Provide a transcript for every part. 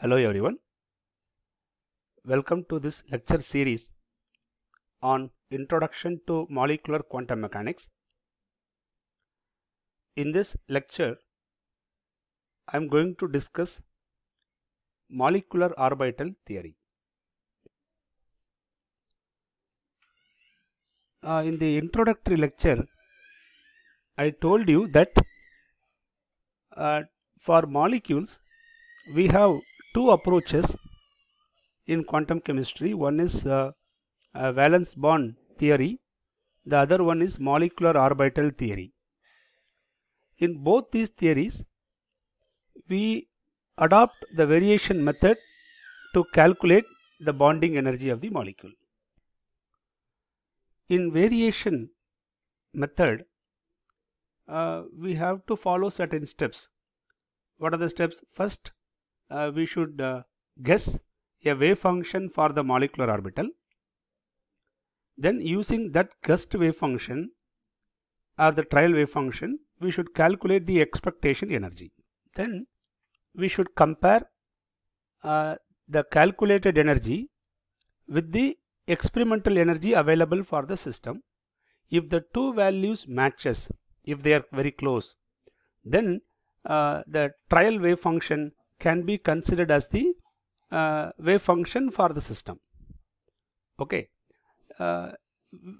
Hello everyone. Welcome to this lecture series on Introduction to Molecular Quantum Mechanics. In this lecture, I am going to discuss molecular orbital theory. Uh, in the introductory lecture, I told you that uh, for molecules we have two approaches in quantum chemistry. One is uh, uh, valence bond theory, the other one is molecular orbital theory. In both these theories, we adopt the variation method to calculate the bonding energy of the molecule. In variation method, uh, we have to follow certain steps. What are the steps? First, uh, we should uh, guess a wave function for the molecular orbital. Then using that guessed wave function or the trial wave function, we should calculate the expectation energy. Then we should compare uh, the calculated energy with the experimental energy available for the system. If the two values matches, if they are very close, then uh, the trial wave function can be considered as the uh, wave function for the system. Okay, uh,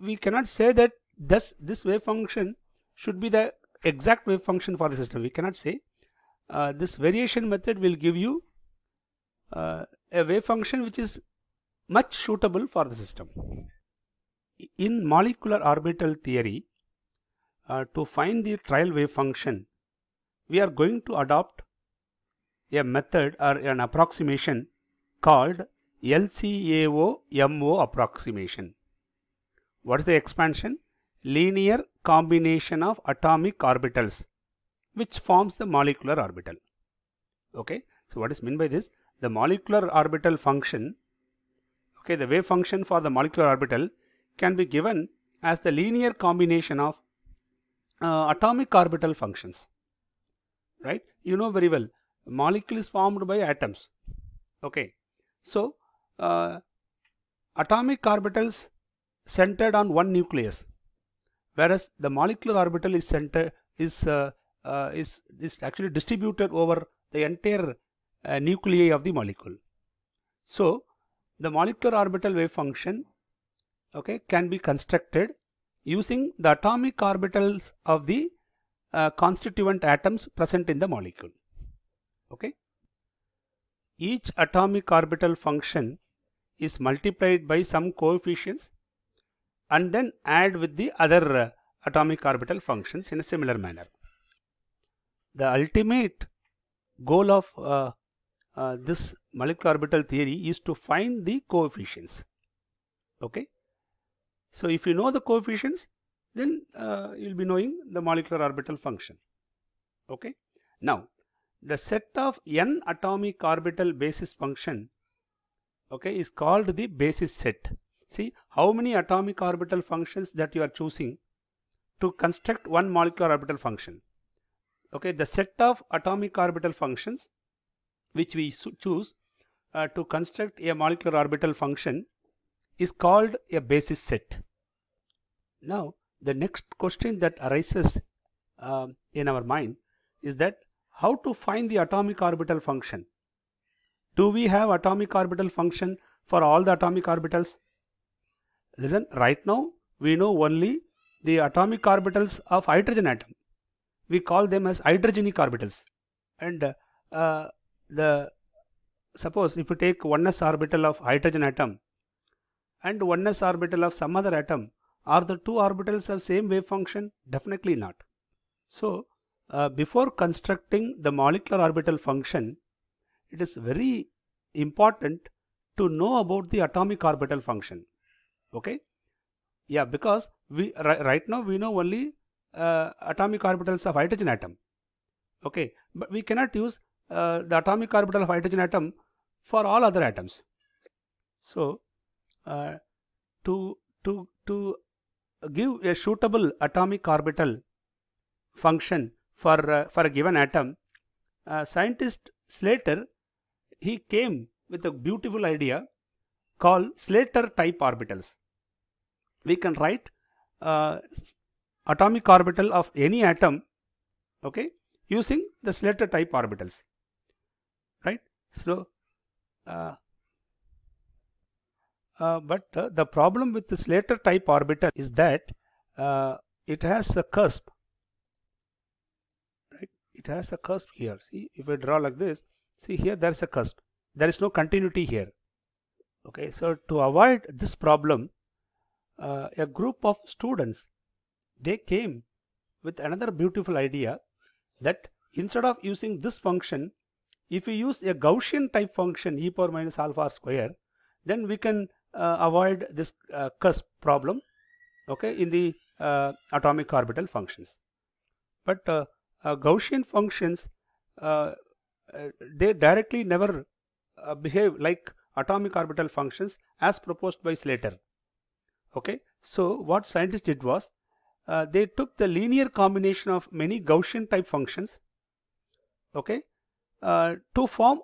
we cannot say that this this wave function should be the exact wave function for the system. We cannot say uh, this variation method will give you uh, a wave function which is much suitable for the system. In molecular orbital theory, uh, to find the trial wave function, we are going to adopt a method or an approximation called LCAO-MO approximation. What is the expansion? Linear combination of atomic orbitals which forms the molecular orbital. Okay, so what is meant by this? The molecular orbital function, okay, the wave function for the molecular orbital can be given as the linear combination of uh, atomic orbital functions. Right? You know very well, molecule is formed by atoms. Okay, so uh, atomic orbitals centered on one nucleus, whereas the molecular orbital is centered is uh, uh, is is actually distributed over the entire uh, nuclei of the molecule. So the molecular orbital wave function okay can be constructed using the atomic orbitals of the uh, constituent atoms present in the molecule. Okay. Each atomic orbital function is multiplied by some coefficients and then add with the other uh, atomic orbital functions in a similar manner. The ultimate goal of uh, uh, this molecular orbital theory is to find the coefficients. Okay. So, if you know the coefficients, then uh, you will be knowing the molecular orbital function. Okay. Now, the set of n atomic orbital basis function okay, is called the basis set. See how many atomic orbital functions that you are choosing to construct one molecular orbital function. Okay, the set of atomic orbital functions which we choose uh, to construct a molecular orbital function is called a basis set. Now, the next question that arises uh, in our mind is that how to find the atomic orbital function. Do we have atomic orbital function for all the atomic orbitals? Listen, right now we know only the atomic orbitals of hydrogen atom. We call them as hydrogenic orbitals. And uh, the suppose if you take 1s orbital of hydrogen atom and 1s orbital of some other atom, are the two orbitals have same wave function? Definitely not. So, uh, before constructing the molecular orbital function, it is very important to know about the atomic orbital function. Okay? Yeah, because we right, now we know only uh, atomic orbitals of hydrogen atom. Okay, but we cannot use uh, the atomic orbital of hydrogen atom for all other atoms. So, uh, to to to give a suitable atomic orbital function for uh, for a given atom, uh, scientist Slater he came with a beautiful idea called Slater type orbitals. We can write uh, atomic orbital of any atom okay using the Slater type orbitals right? So uh, uh, but uh, the problem with the Slater type orbital is that uh, it has a cusp it has a cusp here. See if I draw like this see here there is a cusp. There is no continuity here. Okay so to avoid this problem uh, a group of students they came with another beautiful idea that instead of using this function if we use a Gaussian type function e power minus alpha square then we can uh, avoid this uh, cusp problem okay in the uh, atomic orbital functions. But uh, Gaussian functions uh, they directly never behave like atomic orbital functions as proposed by Slater. Okay? So what scientists did was uh, they took the linear combination of many Gaussian type functions okay uh, to form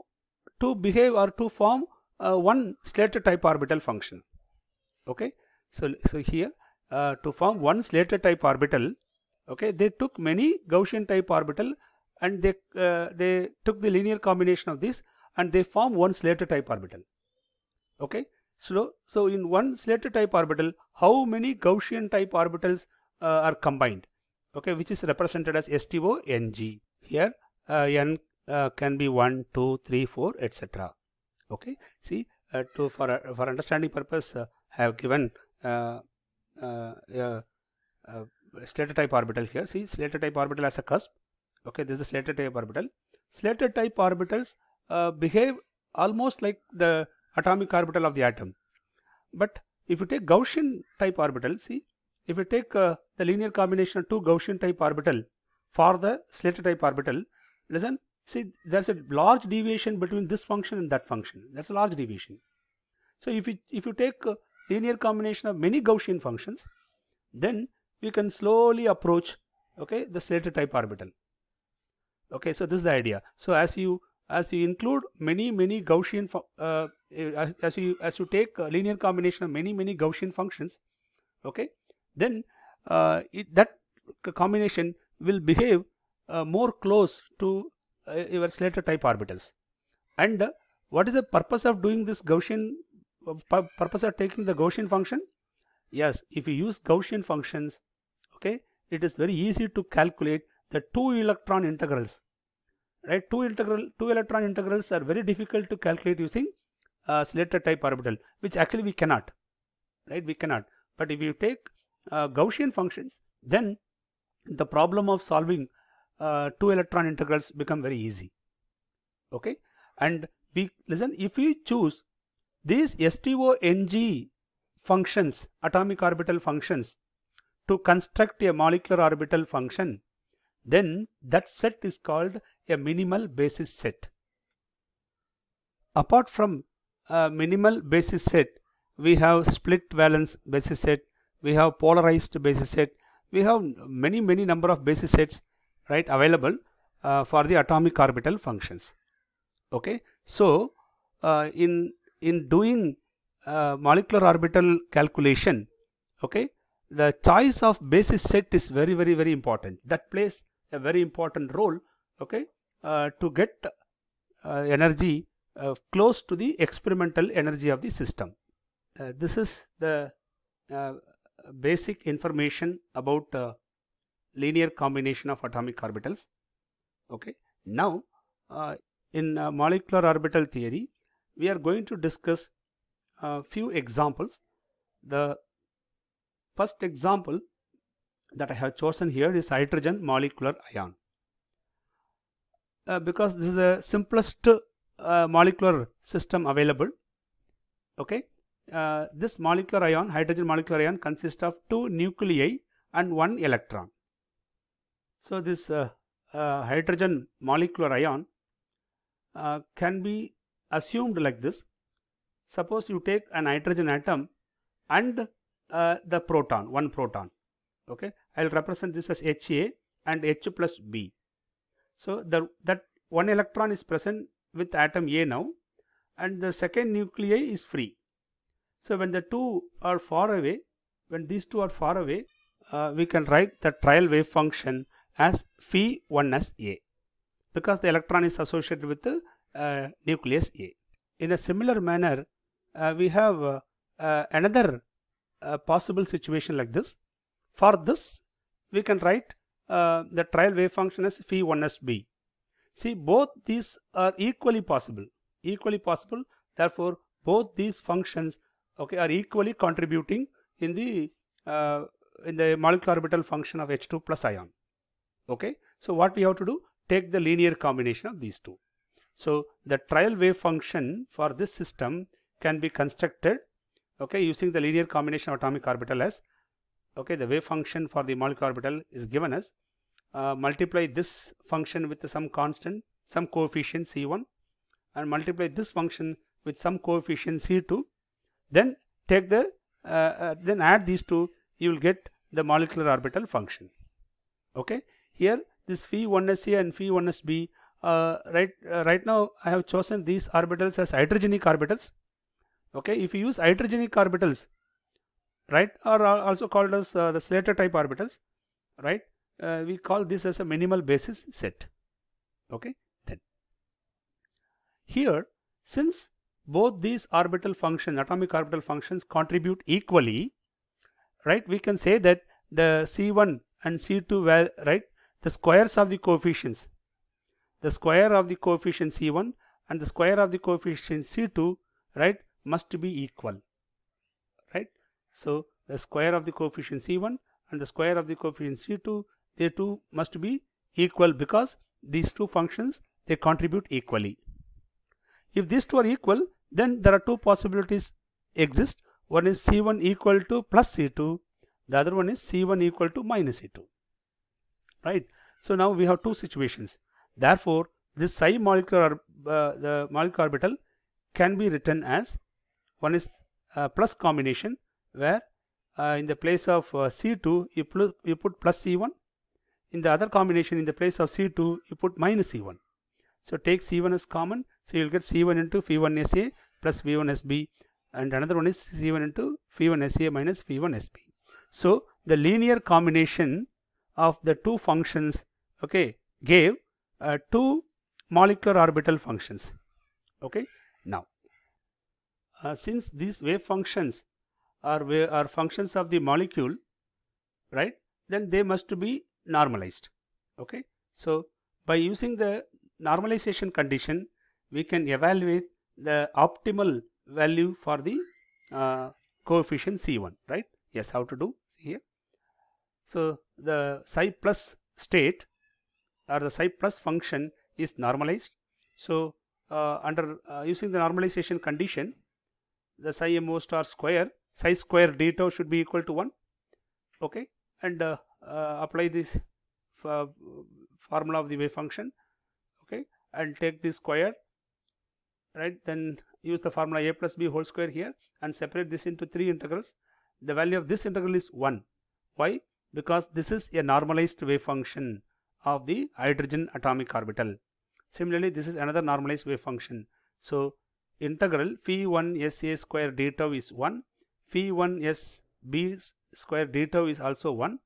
to behave or to form uh, one Slater type orbital function. Okay? So so here uh, to form one Slater type orbital okay they took many Gaussian type orbital and they uh, they took the linear combination of this and they form one Slater type orbital. Okay so so in one Slater type orbital how many Gaussian type orbitals uh, are combined? Okay which is represented as STO NG here uh, N uh, can be 1 2 3 4 etc okay see to for for understanding purpose I have given uh, Slater type orbital here see Slater type orbital as a cusp okay this is the Slater type orbital Slater type orbitals uh, behave almost like the atomic orbital of the atom but if you take Gaussian type orbital see if you take uh, the linear combination of two Gaussian type orbital for the Slater type orbital, listen, see there's a large deviation between this function and that function. That's a large deviation. So if you if you take a linear combination of many Gaussian functions, then we can slowly approach okay the Slater type orbital. Okay, so this is the idea. So as you as you include many many Gaussian uh, as, as you as you take a linear combination of many many Gaussian functions, okay, then uh, it, that combination will behave uh, more close to uh, your Slater type orbitals. And uh, what is the purpose of doing this Gaussian, uh, purpose of taking the Gaussian function? Yes, if you use Gaussian functions, okay, it is very easy to calculate the two electron integrals. Right, two integral, two electron integrals are very difficult to calculate using uh, Slater type orbital, which actually we cannot. Right, we cannot. But if you take uh, Gaussian functions, then the problem of solving uh, two electron integrals become very easy. Okay, and we listen if we choose these STONG functions, atomic orbital functions, to construct a molecular orbital function, then that set is called a minimal basis set. Apart from a minimal basis set, we have split valence basis set, we have polarized basis set we have many many number of basis sets right available uh, for the atomic orbital functions okay so uh, in in doing uh, molecular orbital calculation okay the choice of basis set is very very very important that plays a very important role okay uh, to get uh, energy uh, close to the experimental energy of the system this is the basic information about uh, linear combination of atomic orbitals. Okay. Now, uh, in uh, molecular orbital theory, we are going to discuss a few examples. The first example that I have chosen here is hydrogen molecular ion. Uh, because this is the simplest uh, molecular system available. Okay, uh, this molecular ion, hydrogen molecular ion consists of two nuclei and one electron. So, this uh, uh, hydrogen molecular ion uh, can be assumed like this. Suppose you take an hydrogen atom and uh, the proton, one proton. Okay, I will represent this as HA and H plus B. So, the, that one electron is present with atom A now and the second nuclei is free. So when the two are far away, when these two are far away, uh, we can write the trial wave function as phi 1s A because the electron is associated with the uh, nucleus A. In a similar manner, uh, we have uh, uh, another uh, possible situation like this. For this, we can write the trial wave function as phi 1s B. See, both these are equally possible, equally possible. Therefore, both these functions okay are equally contributing in the in the molecular orbital function of H2 plus ion. Okay. So, what we have to do? Take the linear combination of these two. So, the trial wave function for this system can be constructed okay, using the linear combination of atomic orbital as okay, the wave function for the molecular orbital is given as uh, multiply this function with some constant, some coefficient C1 and multiply this function with some coefficient C2 then take the uh, uh, then add these two you will get the molecular orbital function. Okay. Here this phi 1sa and phi 1sb uh, right uh, right now I have chosen these orbitals as hydrogenic orbitals. Okay. If you use hydrogenic orbitals right or also called as uh, the Slater type orbitals right uh, we call this as a minimal basis set. Okay. Then here since both these orbital function atomic orbital functions contribute equally right we can say that the c1 and c2 were right the squares of the coefficients the square of the coefficient c1 and the square of the coefficient c2 right must be equal right so the square of the coefficient c1 and the square of the coefficient c2 they two must be equal because these two functions they contribute equally if these two are equal then there are two possibilities exist one is C1 equal to plus C2, the other one is C1 equal to minus C2. Right. So now we have two situations. Therefore, this psi molecular uh, the molecular orbital can be written as one is uh, plus combination where uh, in the place of uh, C2 you, you put plus C1 in the other combination in the place of C2 you put minus C1. So take C1 as common so you will get C1 into Phi1SA plus Phi1SB and another one is C1 into Phi1 SA minus Phi1 SB. So, the linear combination of the two functions okay, gave uh, two molecular orbital functions. Okay. Uh, since these wave functions are, are functions of the molecule, right, then they must be normalized. Okay. So, by using the normalization condition, we can evaluate the optimal value for the uh, coefficient C1, right? Yes, how to do See here. So, the psi plus state or the psi plus function is normalized. So, uh, under uh, using the normalization condition, the psi mo star square, psi square d tau should be equal to 1, okay, and uh, uh, apply this uh, formula of the wave function, okay, and take this square, right, then use the formula a plus b whole square here and separate this into three integrals. The value of this integral is 1. Why? Because this is a normalized wave function of the hydrogen atomic orbital. Similarly, this is another normalized wave function. So, integral phi 1 s a square d tau is 1, phi 1 s b square d tau is also 1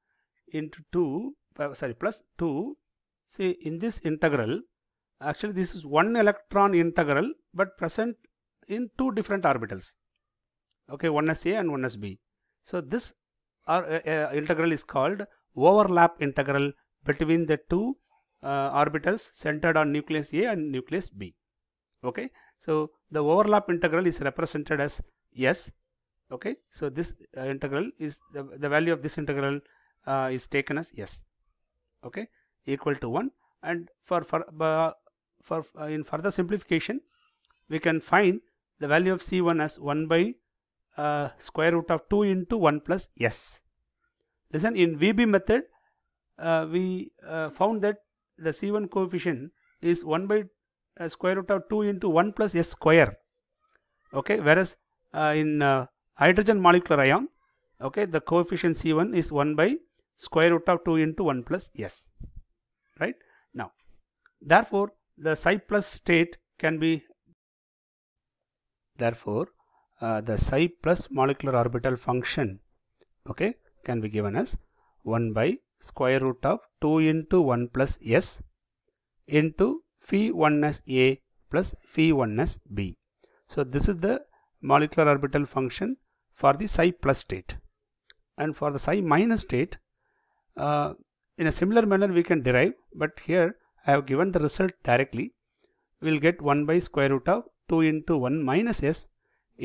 into 2, uh, sorry, plus 2. See, in this integral, actually this is one electron integral, but present in two different orbitals. Okay one s a and one s b. So this uh, uh, integral is called overlap integral between the two uh, orbitals centered on nucleus a and nucleus b okay? So the overlap integral is represented as s. Okay? So this uh, integral is the, the value of this integral uh, is taken as s. Okay? Equal to 1 and for for uh, for in further simplification we can find the value of C1 as 1 by uh, square root of 2 into 1 plus S. Listen, in VB method, uh, we uh, found that the C1 coefficient is 1 by uh, square root of 2 into 1 plus S square. Okay, whereas uh, in uh, hydrogen molecular ion, okay, the coefficient C1 is 1 by square root of 2 into 1 plus S. Right? Now, therefore, the psi plus state can be therefore uh, the psi plus molecular orbital function okay can be given as 1 by square root of 2 into 1 plus s into phi 1s a plus phi 1s b. So this is the molecular orbital function for the psi plus state and for the psi minus state uh, in a similar manner we can derive but here I have given the result directly we will get 1 by square root of 2 into 1 minus s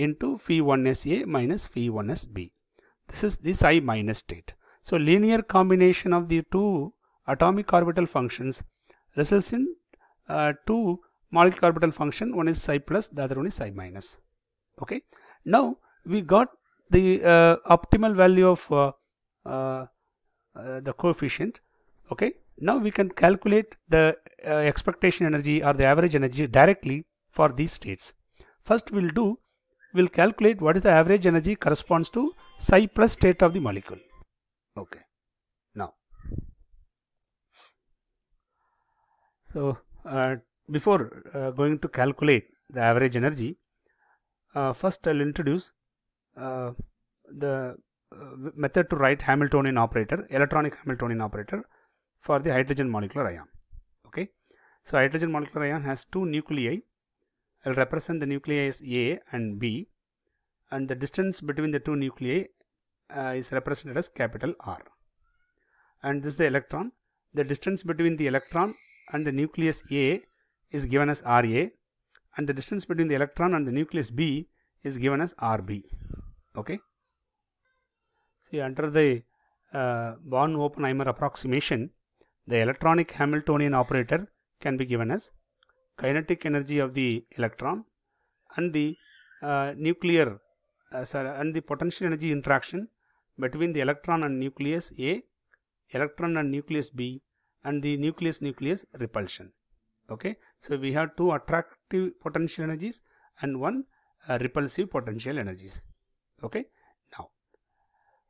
into phi 1s a minus phi 1s b. This is the psi minus state. So linear combination of the two atomic orbital functions results in two molecular orbital function one is psi plus the other one is psi minus. Okay? Now we got the uh, optimal value of uh, uh, uh the coefficient. Okay? Now we can calculate the uh, expectation energy or the average energy directly for these states. First we'll do we'll calculate what is the average energy corresponds to psi plus state of the molecule. Okay. Now. So uh, before uh, going to calculate the average energy uh, first I'll introduce uh, the uh, method to write Hamiltonian operator electronic Hamiltonian operator for the hydrogen molecular ion. Okay? So hydrogen molecular ion has two nuclei. I'll represent the nuclei as A and B and the distance between the two nuclei uh, is represented as capital R. And this is the electron. The distance between the electron and the nucleus A is given as Ra and the distance between the electron and the nucleus B is given as Rb. Okay? See under the uh, Born Oppenheimer approximation the electronic Hamiltonian operator can be given as kinetic energy of the electron and the uh, nuclear uh, sorry, and the potential energy interaction between the electron and nucleus A, electron and nucleus B and the nucleus nucleus repulsion. Okay. So, we have two attractive potential energies and one uh, repulsive potential energies. Okay. Now,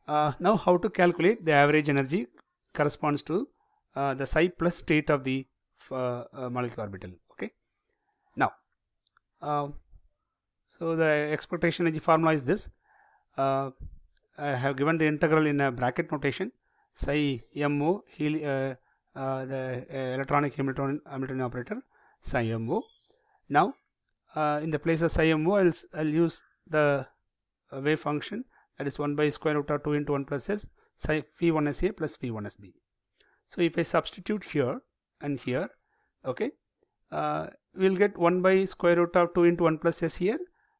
uh, now how to calculate the average energy corresponds to uh, the psi plus state of the uh, uh, molecular orbital. Okay. Now, uh, so the expectation energy formula is this. I have given the integral in a bracket notation psi mo uh, uh, the uh, electronic Hamiltonian, operator psi mo. Now, uh, in the place of psi mo, I'll, I'll use the wave function that is 1 by square root of 2 into 1 plus s psi phi 1 s a plus phi 1 s b. So, if I substitute here and here, okay, uh, we will get 1 by square root of 2 into 1 plus s here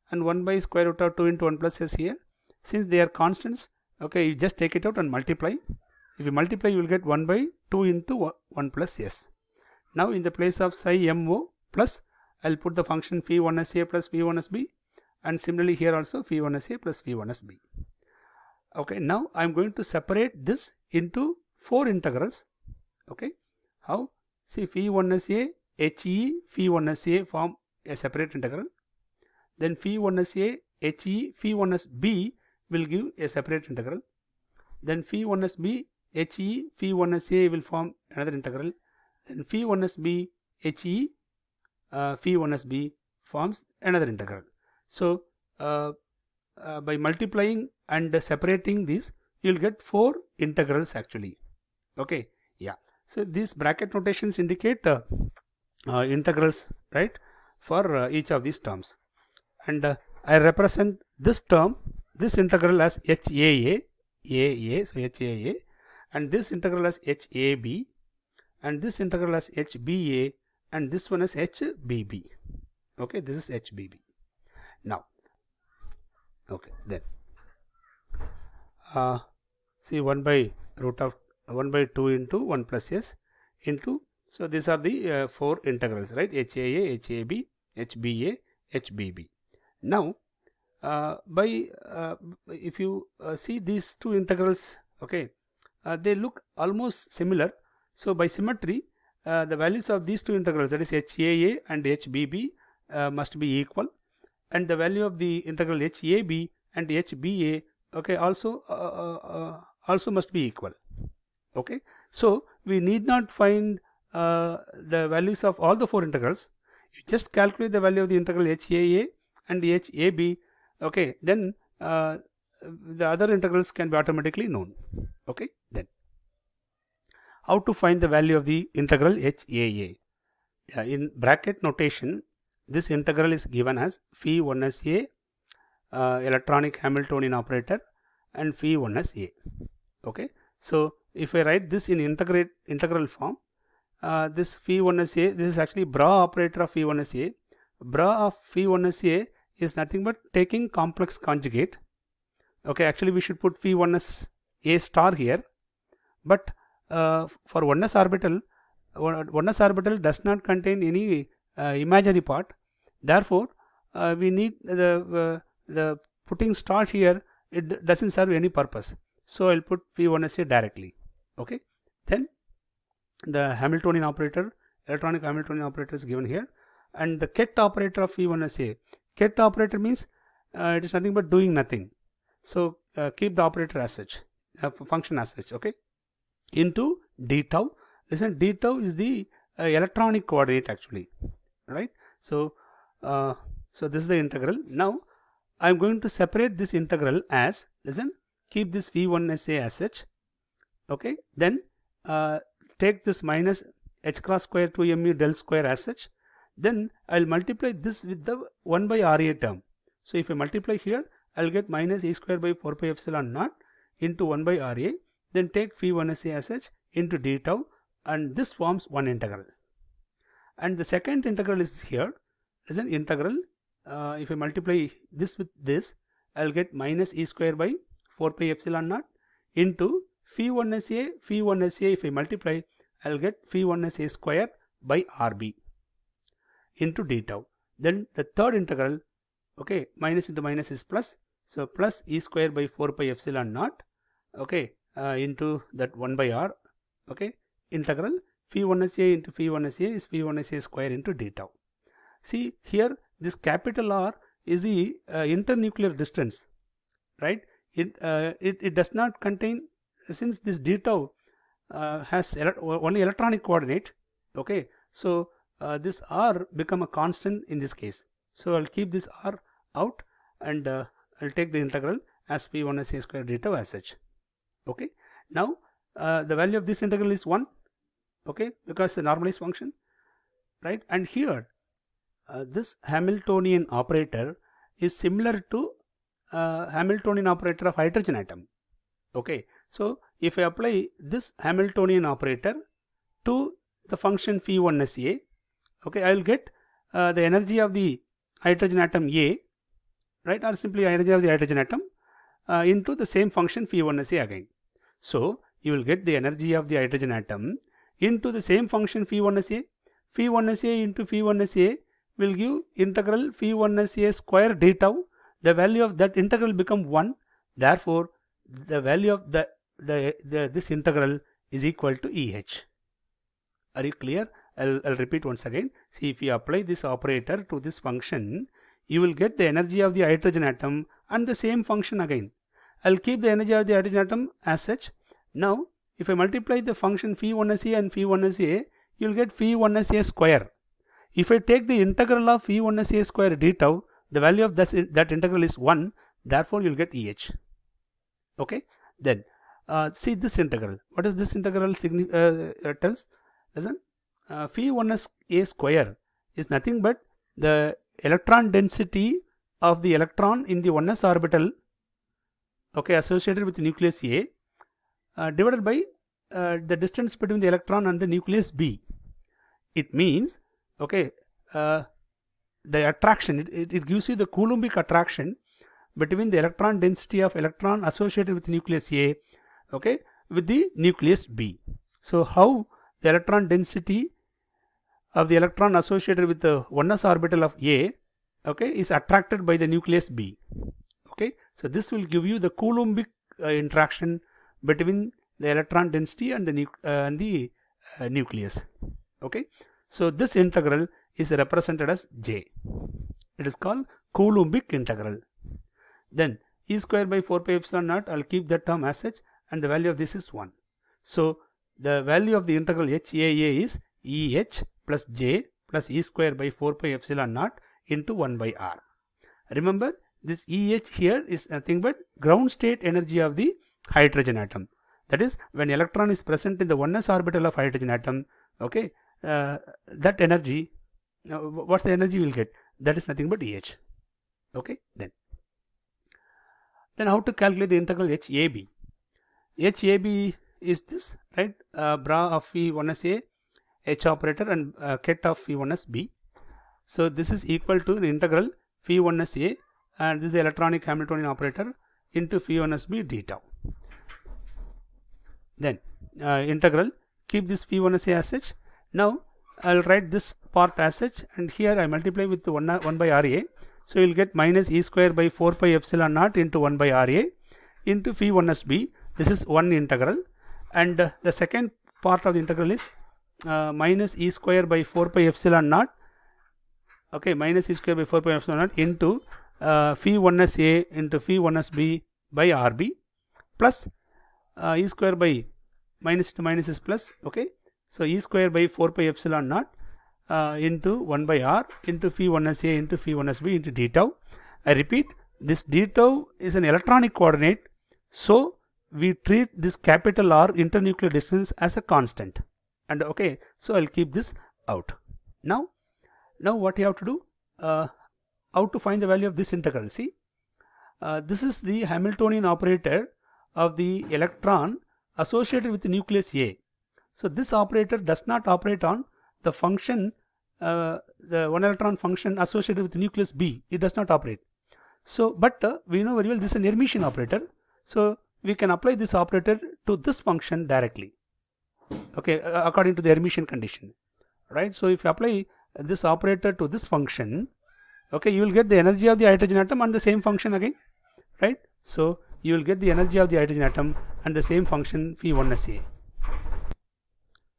and 1 by square root of 2 into 1 plus s here. Since they are constants, okay, you just take it out and multiply. If you multiply, you will get 1 by 2 into 1 plus s. Now, in the place of psi mo plus, I will put the function phi 1 s a plus phi 1 s b and similarly here also phi 1 s a plus phi 1 s b. Okay, now I am going to separate this into four integrals okay how see phi 1 s a h e phi 1 s a form a separate integral then phi 1 s a h e phi 1 s b will give a separate integral then phi 1 s b h e phi 1 s a will form another integral. Then phi 1 s b h e uh, phi 1 s b forms another integral. So uh, uh, by multiplying and separating these you will get four integrals actually. Okay? Yeah. So these bracket notations indicate uh, uh, integrals right for uh, each of these terms. And uh, I represent this term this integral as HAA AA so HAA and this integral as HAB and this integral as HBA and this one is HBB okay this is HBB now okay then. Uh, see 1 by root of 1 by 2 into 1 plus s into so these are the uh, four integrals right? HAA, HAB, HBA, HBB. Now uh, by uh, if you uh, see these two integrals okay they look almost similar. So by symmetry uh, the values of these two integrals that is HAA and HBB must be equal. And the value of the integral HAB and HBA okay also also must be equal. Okay? So we need not find uh, the values of all the four integrals. You just calculate the value of the integral HAA and h a b. Okay? Then uh, the other integrals can be automatically known. Okay then. How to find the value of the integral h a a? Yeah, in bracket notation this integral is given as phi 1 s a uh, electronic Hamiltonian operator and phi 1 s a. Okay so if I write this in integrate integral form uh, this phi 1 s a this is actually bra operator of phi 1 s a. Bra of phi 1 s a is nothing but taking complex conjugate okay actually we should put phi 1 s a star here. But uh, for 1s orbital 1s orbital does not contain any uh, imaginary part. Therefore uh, we need the uh, the putting star here it doesn't serve any purpose. So i'll put phi 1 s a directly. Okay? Then the hamiltonian operator electronic hamiltonian operator is given here. And the ket operator of phi 1 s a. Ket operator means uh, it is nothing but doing nothing so uh, keep the operator as such uh, function as such okay? Into d tau. Listen d tau is the uh, electronic coordinate actually right? So uh, so this is the integral. Now i am going to separate this integral as listen keep this phi 1 sa as such okay? Then uh, take this minus h cross square 2 mu del square as such. Then i'll multiply this with the 1 by ra term. So if i multiply here i'll get minus e square by 4 pi epsilon naught into 1 by ra then take phi 1 sa as such into d tau and this forms one integral. And the second integral is here is an integral. Uh, if I multiply this with this I'll get minus e square by 4 pi epsilon naught into phi 1 sa phi 1 sa if I multiply I'll get phi 1 sa square by rb into d tau. Then the third integral okay minus into minus is plus so plus e square by 4 pi epsilon naught okay uh, into that 1 by r okay integral phi 1 sa into phi 1 sa is phi 1 sa square into d tau see here this capital r is the uh, internuclear distance right? It, uh, it it does not contain since this d tau uh, has ele only electronic coordinate okay so uh, this r become a constant in this case. So i'll keep this r out and uh, i'll take the integral as p 1 s a square d tau as such okay? Now uh, the value of this integral is 1 okay? Because the normalized function right? And here uh, this Hamiltonian operator is similar to uh, Hamiltonian operator of hydrogen atom. Okay? So if I apply this Hamiltonian operator to the function phi 1 sa okay I will get uh, the energy of the hydrogen atom A right? Or simply energy of the hydrogen atom uh, into the same function phi 1 sa again. So you will get the energy of the hydrogen atom into the same function phi 1 sa phi 1 sa into phi 1 sa will give integral phi 1 sa square d tau the value of that integral become 1 therefore the value of the, the, the this integral is equal to eh are you clear? I'll, I'll repeat once again. See if you apply this operator to this function you will get the energy of the hydrogen atom and the same function again I'll keep the energy of the hydrogen atom as such now if I multiply the function phi 1 sa and phi 1 sa you will get phi 1 sa square if I take the integral of phi 1 sa square d tau, the value of that, that integral is 1, therefore you will get EH. Okay, then uh, see this integral. What is this integral uh, uh, tells? Listen, uh, phi 1 a square is nothing but the electron density of the electron in the 1s orbital okay associated with nucleus A uh, divided by uh, the distance between the electron and the nucleus B. It means okay uh, the attraction it, it, it, gives you the coulombic attraction between the electron density of electron associated with nucleus a okay with the nucleus b so how the electron density of the electron associated with the 1s orbital of a okay is attracted by the nucleus b okay so this will give you the coulombic uh, interaction between the electron density and the, uh, and the uh, nucleus okay so this integral is represented as j. It is called Coulombic integral. Then e square by 4 pi epsilon naught, I will keep that term as such and the value of this is 1. So the value of the integral HAA is EH plus J plus E square by 4 pi epsilon naught into 1 by R. remember this EH here is nothing but ground state energy of the hydrogen atom. That is when electron is present in the 1s orbital of hydrogen atom, okay, uh, that energy, uh, what's the energy we'll get? That is nothing but EH. Okay, then. Then how to calculate the integral HAB? HAB is this, right? Uh, bra of phi 1s A, H operator and uh, ket of phi 1s B. So this is equal to the integral phi 1s A and this is the electronic Hamiltonian operator into phi 1s B d tau. Then uh, integral, keep this phi 1s A as such. Now I'll write this part as such and here I multiply with 1, 1 by RA. So you'll get minus E square by 4 pi epsilon naught into 1 by RA into phi 1s B. This is one integral and uh, the second part of the integral is uh, minus E square by 4 pi epsilon naught okay minus E square by 4 pi epsilon naught into uh, phi 1s A into phi 1s B by RB plus uh, E square by minus to minus is plus okay. So E square by 4 pi epsilon naught uh, into 1 by R into phi 1s A into phi 1s B into d tau. I repeat this d tau is an electronic coordinate. So we treat this capital R internuclear distance as a constant and okay so I'll keep this out. Now now what you have to do uh, how to find the value of this integral? See uh, this is the Hamiltonian operator of the electron associated with the nucleus A. So this operator does not operate on the function uh, the one electron function associated with nucleus B. It does not operate. So but uh, we know very well this is an Hermitian operator. So we can apply this operator to this function directly okay according to the Hermitian condition right? So if you apply this operator to this function okay you will get the energy of the hydrogen atom and the same function again right? So you will get the energy of the hydrogen atom and the same function phi1sa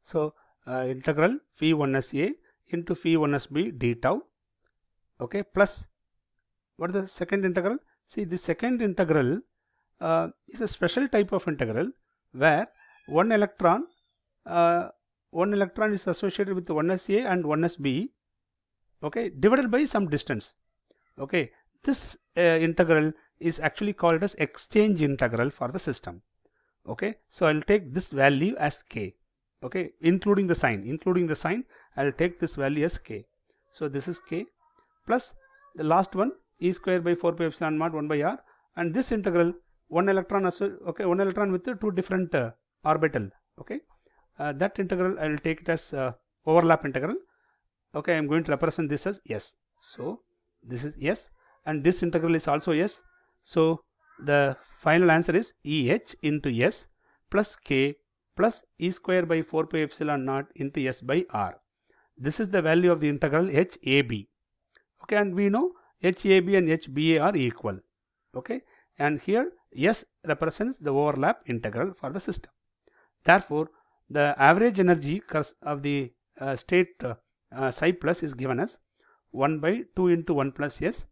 so uh, integral phi1sa into phi1sb d tau okay plus what is the second integral? See the second integral uh, is a special type of integral where one electron uh, one electron is associated with 1sa and 1sb okay divided by some distance okay. This uh, integral is actually called as exchange integral for the system okay. So i'll take this value as k okay including the sign including the sign i'll take this value as k. So this is k plus the last one e square by 4 pi epsilon naught 1 by r and this integral one electron okay one electron with two different uh, orbital okay that integral I will take it as uh, overlap integral. Okay I am going to represent this as s. So this is s and this integral is also s. So the final answer is eh into s plus k plus e square by 4 pi epsilon naught into s by r. This is the value of the integral h a b. Okay and we know h a b and h b a are equal. Okay and here S represents the overlap integral for the system. Therefore, the average energy of the uh, state uh, uh, psi plus is given as 1 by 2 into 1 plus S.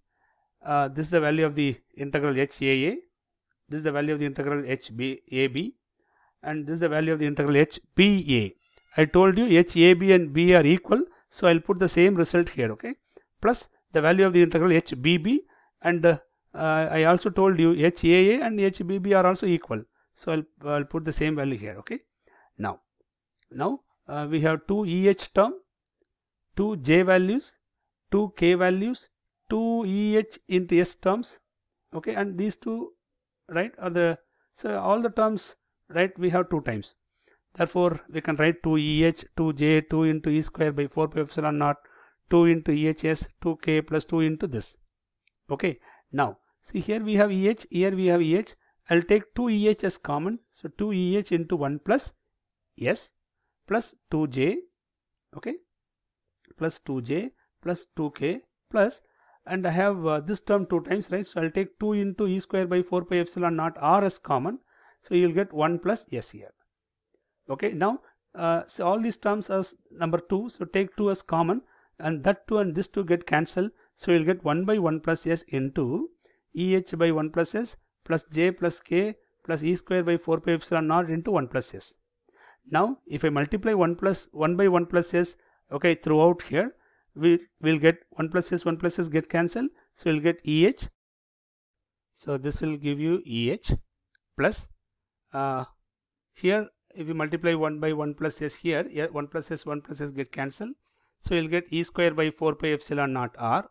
Uh, this is the value of the integral HAA. This is the value of the integral HAB. And this is the value of the integral HBA. I told you HAB and B are equal. So, I will put the same result here. Okay. Plus the value of the integral HBB and uh, I also told you HAA and HBB are also equal. So I'll, I'll put the same value here. Okay. Now, now uh, we have two EH term, two J values, two K values, two EH into S terms. Okay, and these two, right, are the so all the terms, right, we have two times. Therefore, we can write 2 EH, 2 J, 2 into E square by 4 pi epsilon naught, 2 into EHS, 2K plus 2 into this. Okay, now See here we have EH, here we have EH. I'll take 2 EH as common. So 2 EH into 1 plus S plus 2J, okay, plus 2J plus 2K plus and I have uh, this term 2 times, right? So I'll take 2 into E square by 4 pi epsilon naught R as common. So you'll get 1 plus S here. Okay, now uh, so all these terms as number 2. So take 2 as common and that 2 and this 2 get cancelled. So you'll get 1 by 1 plus S into EH by 1 plus S plus J plus K plus E square by 4 pi epsilon naught into 1 plus S. Now, if I multiply 1 plus 1 by 1 plus S, okay, throughout here, we will get 1 plus s 1 plus s get cancelled. So we'll get eh so this will give you eh plus uh, here if you multiply 1 by 1 plus s here, here 1 plus s 1 plus s get cancelled. So you'll get e square by 4 pi epsilon naught r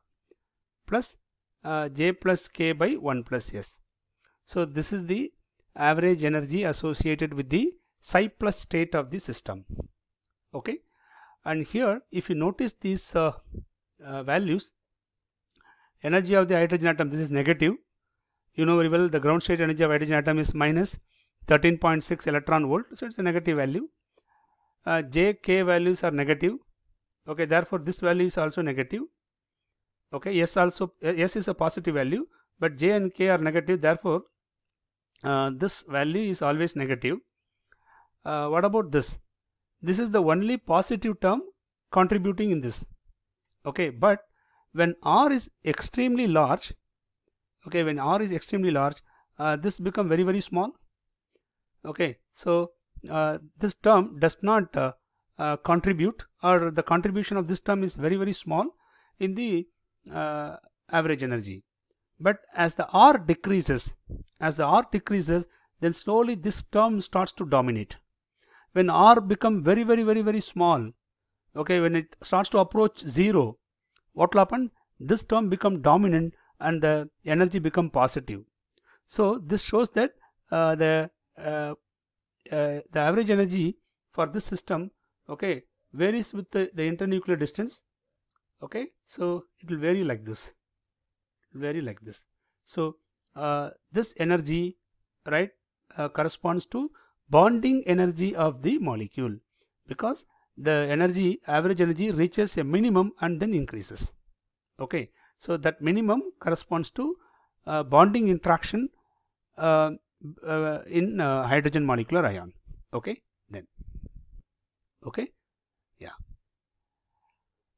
plus uh, j plus k by 1 plus s. So this is the average energy associated with the psi plus state of the system. Okay? And here if you notice these uh, uh, values energy of the hydrogen atom this is negative. You know very well the ground state energy of hydrogen atom is minus 13.6 electron volt so it's a negative value. Uh, j k values are negative. Okay therefore this value is also negative. Okay s also s is a positive value but j and k are negative therefore uh, this value is always negative uh, what about this? This is the only positive term contributing in this. Okay but when r is extremely large okay when r is extremely large uh, this become very very small. Okay so uh, this term does not uh, uh contribute or the contribution of this term is very very small in the uh, average energy. But as the r decreases as the r decreases then slowly this term starts to dominate when r become very very very very small okay when it starts to approach zero what will happen? This term become dominant and the energy become positive. So this shows that uh, the uh, uh, the average energy for this system okay varies with the, the internuclear distance okay. So it will vary like this. Vary like this. So uh, this energy right uh, corresponds to bonding energy of the molecule because the energy average energy reaches a minimum and then increases. Okay so that minimum corresponds to uh, bonding interaction uh, uh, in uh, hydrogen molecular ion. Okay then. Okay? Yeah.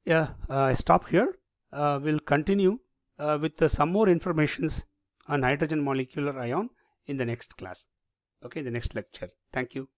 Yeah uh, I stop here. Uh, we'll continue with some more informations on hydrogen molecular ion in the next class okay the next lecture. Thank you